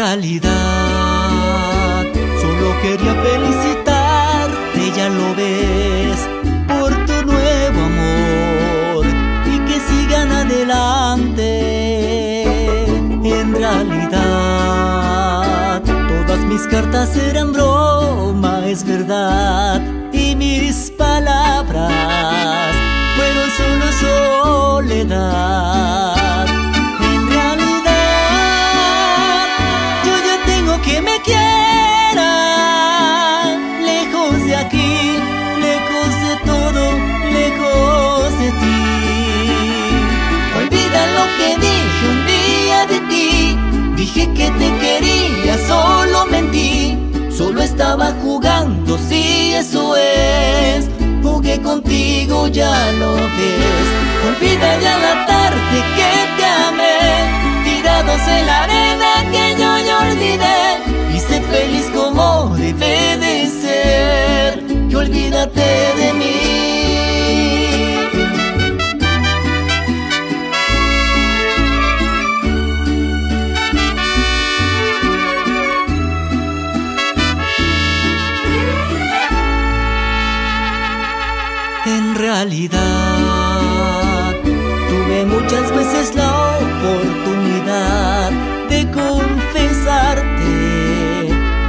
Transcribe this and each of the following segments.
Realidad, solo quería felicitarte, ya lo ves, por tu nuevo amor y que sigan adelante. En realidad, todas mis cartas eran broma, es verdad, y mis palabras fueron solo estaba jugando, sí, eso es. Jugué contigo, ya lo ves. Olvida ya la tarde que te amé. Tirados en la arena que yo ya olvidé. Y sé feliz como debe de ser. Y olvídate realidad. Tuve muchas veces la oportunidad de confesarte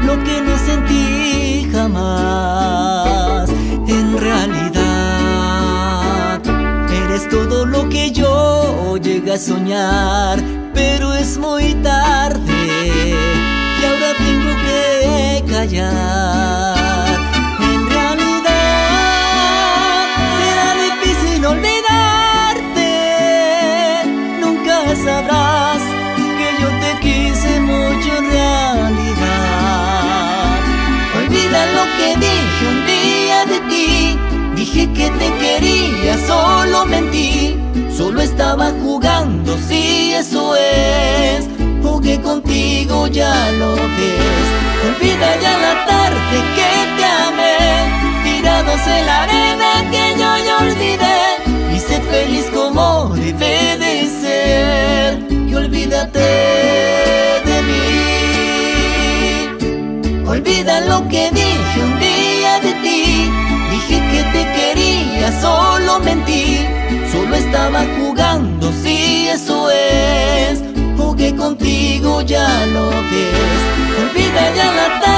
lo que no sentí jamás. En realidad, eres todo lo que yo llegué a soñar, pero es muy tarde y ahora tengo que callar. Solo estaba jugando, sí, eso es. Jugué contigo, ya lo ves. Olvida ya la tarde que te amé. Tirados en la arena que yo ya olvidé. Y sé feliz como debe de ser y olvídate de mí. Olvida lo que estaba jugando, sí, eso es. Jugué contigo, ya lo ves. Olvida ya la tarde